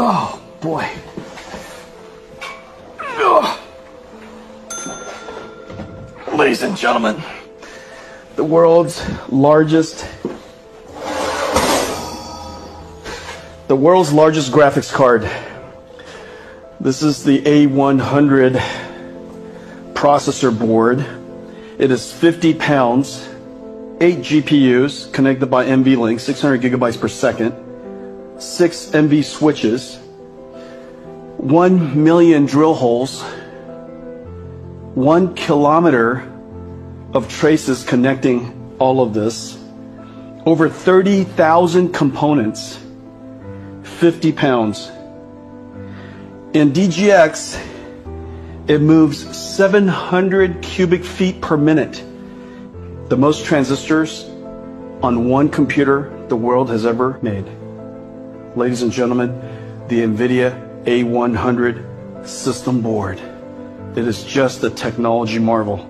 Oh boy. Ugh. Ladies and gentlemen, the world's largest the world's largest graphics card. This is the A100 processor board. It is 50 pounds, 8 GPUs connected by NVLink, 600 gigabytes per second, 6 NV switches, 1 million drill holes, 1 kilometer of traces connecting all of this, over 30,000 components, 50 pounds. In DGX, it moves 700 cubic feet per minute, the most transistors on one computer the world has ever made. Ladies and gentlemen, the NVIDIA A100 system board. It is just a technology marvel.